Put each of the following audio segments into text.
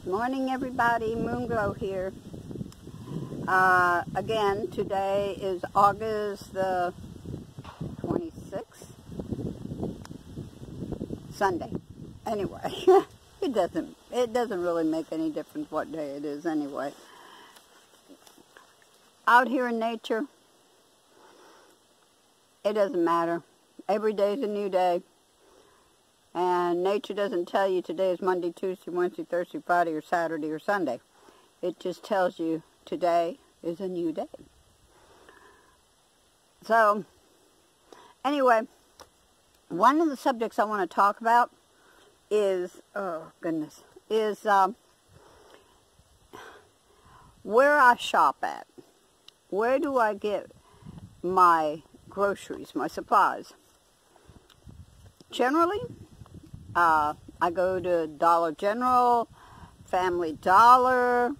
morning everybody, Moonglow here. Uh, again, today is August the 26th, Sunday. Anyway, it doesn't, it doesn't really make any difference what day it is anyway. Out here in nature, it doesn't matter. Every day is a new day. And nature doesn't tell you today is Monday, Tuesday, Wednesday, Thursday, Friday, or Saturday, or Sunday. It just tells you today is a new day. So, anyway, one of the subjects I want to talk about is, oh goodness, is um, where I shop at. Where do I get my groceries, my supplies? Generally, uh, I go to Dollar General, Family Dollar.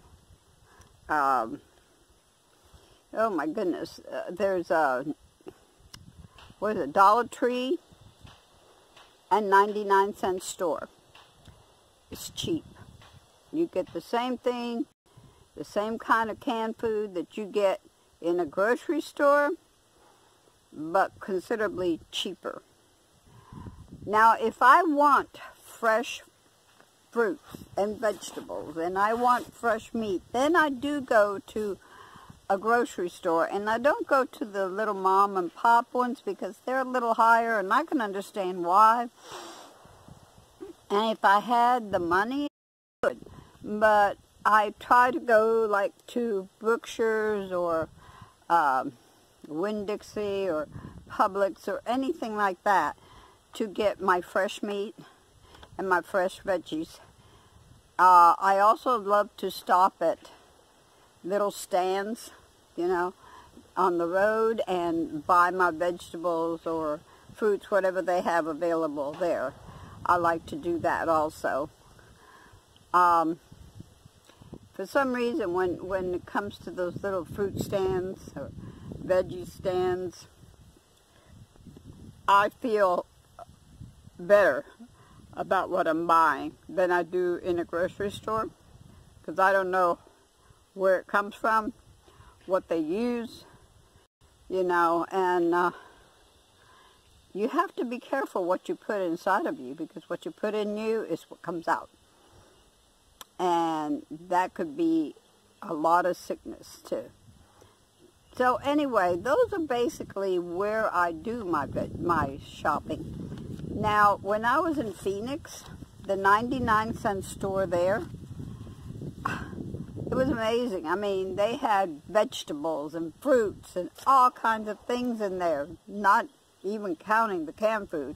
Um, oh my goodness, uh, there's a what is it, Dollar Tree and 99 cent store. It's cheap. You get the same thing, the same kind of canned food that you get in a grocery store, but considerably cheaper. Now, if I want fresh fruits and vegetables and I want fresh meat, then I do go to a grocery store and I don't go to the little mom and pop ones because they're a little higher and I can understand why. And if I had the money, I would. But I try to go like to Brookshire's or um, Winn-Dixie or Publix or anything like that to get my fresh meat and my fresh veggies. Uh, I also love to stop at little stands, you know, on the road and buy my vegetables or fruits, whatever they have available there. I like to do that also. Um, for some reason, when, when it comes to those little fruit stands or veggie stands, I feel better about what I'm buying than I do in a grocery store because I don't know where it comes from, what they use, you know, and uh, you have to be careful what you put inside of you because what you put in you is what comes out. And that could be a lot of sickness too. So anyway, those are basically where I do my my shopping. Now, when I was in Phoenix, the 99 cent store there, it was amazing. I mean, they had vegetables and fruits and all kinds of things in there, not even counting the canned food.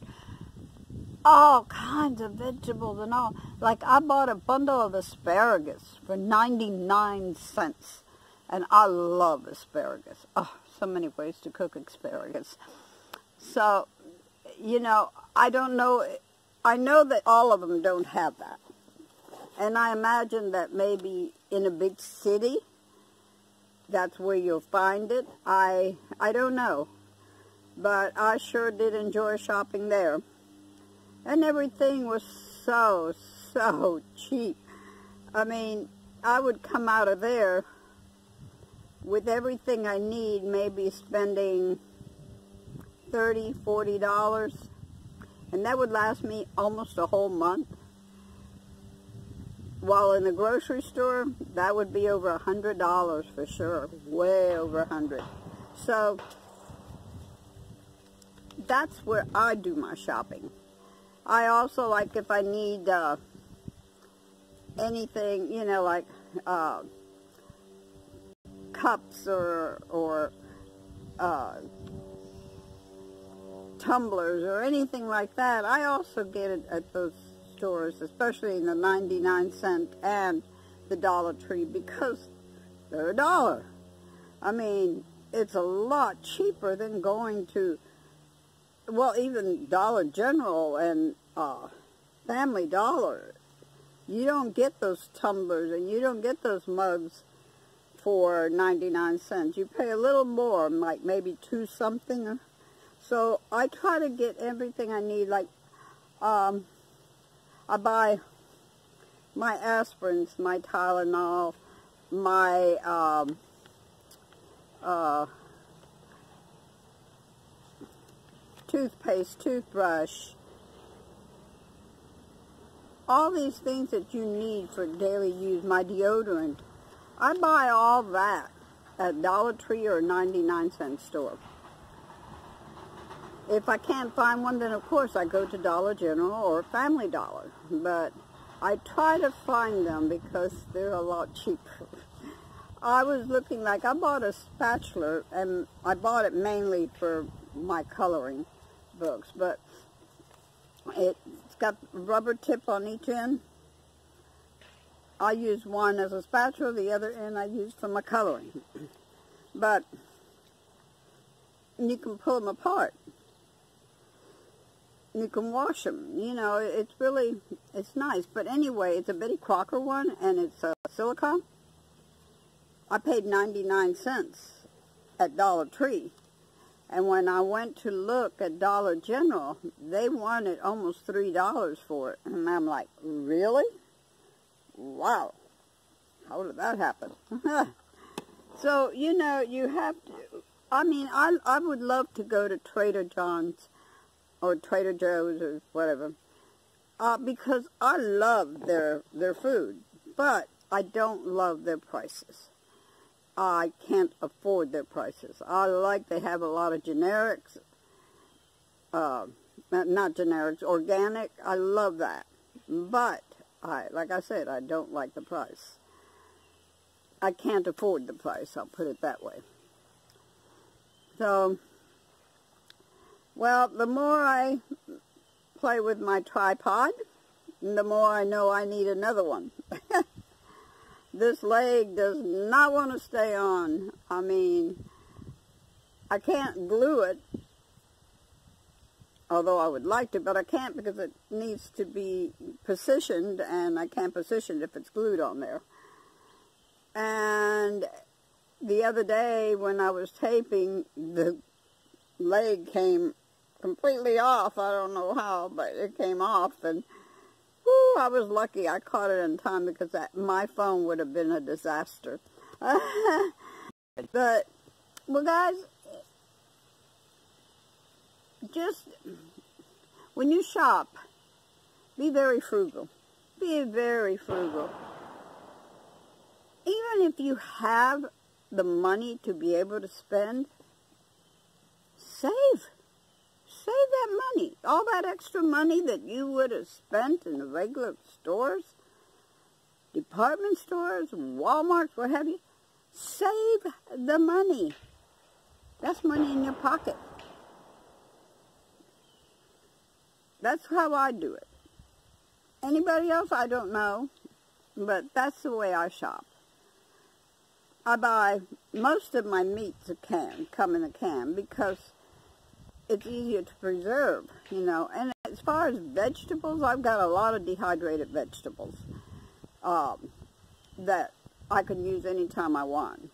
All kinds of vegetables and all. Like, I bought a bundle of asparagus for 99 cents. And I love asparagus. Oh, so many ways to cook asparagus. So, you know, I don't know. I know that all of them don't have that. And I imagine that maybe in a big city, that's where you'll find it. I, I don't know. But I sure did enjoy shopping there. And everything was so, so cheap. I mean, I would come out of there with everything I need, maybe spending 30 $40. And that would last me almost a whole month. While in the grocery store, that would be over a $100 for sure. Way over a 100 So, that's where I do my shopping. I also like if I need uh, anything, you know, like uh, cups or, or uh, tumblers or anything like that, I also get it at those stores, especially in the 99 cent and the Dollar Tree because they're a dollar. I mean, it's a lot cheaper than going to, well, even Dollar General and uh, Family Dollar. You don't get those tumblers and you don't get those mugs for 99 cents. You pay a little more, like maybe two something so I try to get everything I need. Like, um, I buy my aspirins, my Tylenol, my um, uh, toothpaste, toothbrush, all these things that you need for daily use, my deodorant, I buy all that at Dollar Tree or 99 cent store. If I can't find one, then of course I go to Dollar General or Family Dollar. But I try to find them because they're a lot cheaper. I was looking like, I bought a spatula, and I bought it mainly for my coloring books, but it's got rubber tip on each end. I use one as a spatula, the other end I use for my coloring. but you can pull them apart you can wash them. You know, it's really, it's nice. But anyway, it's a Betty Crocker one, and it's a silicone. I paid 99 cents at Dollar Tree. And when I went to look at Dollar General, they wanted almost $3 for it. And I'm like, really? Wow. How did that happen? so, you know, you have to, I mean, I, I would love to go to Trader John's or Trader Joe's or whatever, uh, because I love their their food, but I don't love their prices. I can't afford their prices. I like they have a lot of generics, uh, not generics, organic. I love that, but I, like I said, I don't like the price. I can't afford the price. I'll put it that way. So well, the more I play with my tripod, the more I know I need another one. this leg does not want to stay on. I mean, I can't glue it, although I would like to, but I can't because it needs to be positioned, and I can't position it if it's glued on there. And the other day when I was taping, the leg came completely off. I don't know how, but it came off. And whew, I was lucky I caught it in time because that, my phone would have been a disaster. but, well, guys, just when you shop, be very frugal. Be very frugal. Even if you have the money to be able to spend, save save that money. All that extra money that you would have spent in the regular stores, department stores, Walmarts, what have you, save the money. That's money in your pocket. That's how I do it. Anybody else, I don't know, but that's the way I shop. I buy most of my meats a can, come in a can, because it's easier to preserve, you know. And as far as vegetables, I've got a lot of dehydrated vegetables um, that I can use anytime I want.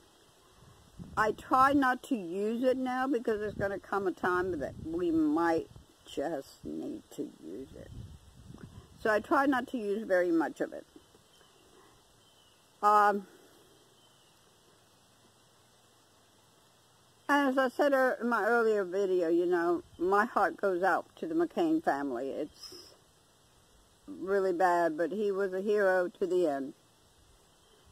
I try not to use it now because there's going to come a time that we might just need to use it. So I try not to use very much of it. Um, As I said in my earlier video, you know, my heart goes out to the McCain family. It's really bad, but he was a hero to the end.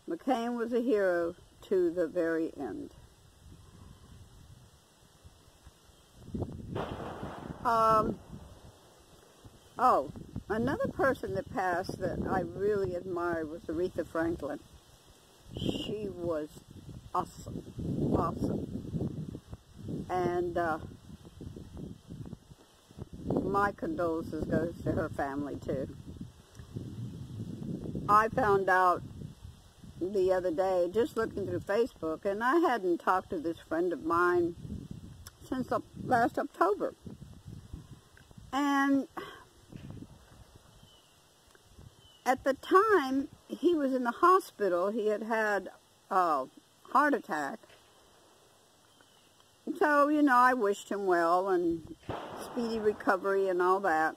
McCain was a hero to the very end. Um, oh, another person that passed that I really admired was Aretha Franklin. She was awesome, awesome. And uh, my condolences goes to her family too. I found out the other day, just looking through Facebook, and I hadn't talked to this friend of mine since last October. And at the time, he was in the hospital. He had had a heart attack. So, you know, I wished him well and speedy recovery and all that.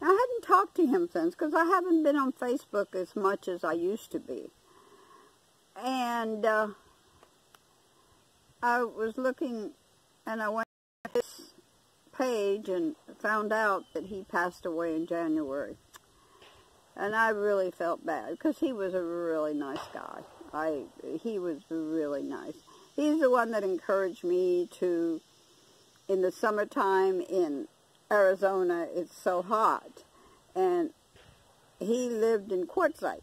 I hadn't talked to him since because I haven't been on Facebook as much as I used to be. And uh, I was looking and I went to his page and found out that he passed away in January. And I really felt bad because he was a really nice guy. I He was really nice. He's the one that encouraged me to, in the summertime in Arizona, it's so hot. And he lived in Quartzsite.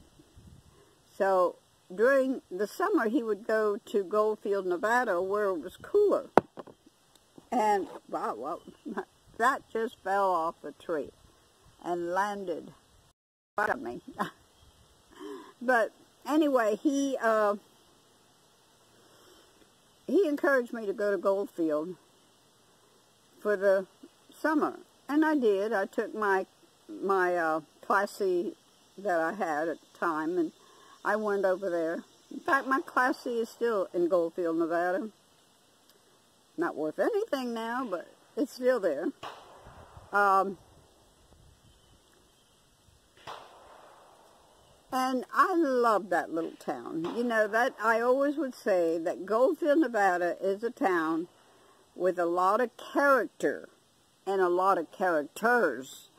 So during the summer, he would go to Goldfield, Nevada, where it was cooler. And, wow, well, that just fell off a tree and landed at me. but anyway, he, uh, he encouraged me to go to Goldfield for the summer. And I did. I took my my uh, Class C that I had at the time, and I went over there. In fact, my Class C is still in Goldfield, Nevada. Not worth anything now, but it's still there. Um, and I love that little town. You know, that I always would say that Goldfield, Nevada is a town with a lot of character and a lot of characters.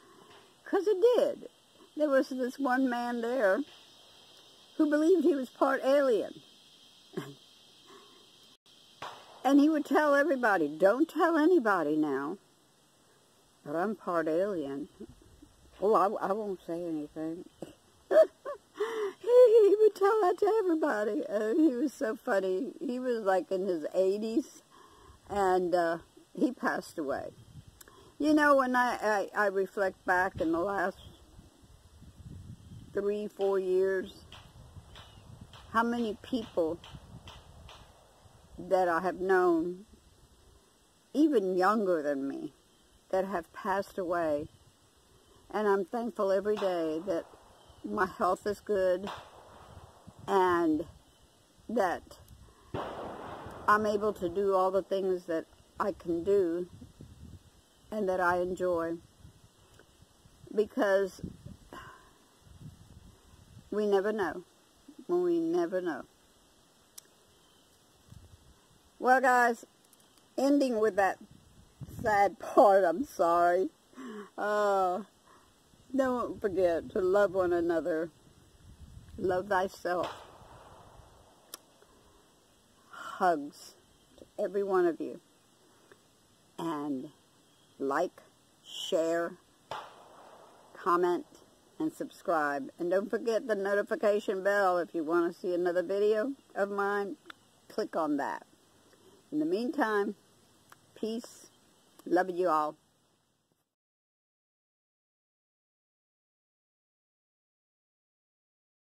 Because it did. There was this one man there who believed he was part alien. and he would tell everybody, don't tell anybody now, but I'm part alien. Well, I, I won't say anything. he, he would tell that to everybody. Uh, he was so funny. He was like in his 80s, and uh, he passed away. You know, when I, I, I reflect back in the last three, four years, how many people that I have known, even younger than me, that have passed away. And I'm thankful every day that my health is good and that I'm able to do all the things that I can do and that I enjoy because we never know. We never know. Well, guys, ending with that sad part, I'm sorry. Uh, don't forget to love one another. Love thyself. Hugs to every one of you. And like, share, comment, and subscribe. And don't forget the notification bell if you want to see another video of mine. Click on that. In the meantime, peace. Love you all.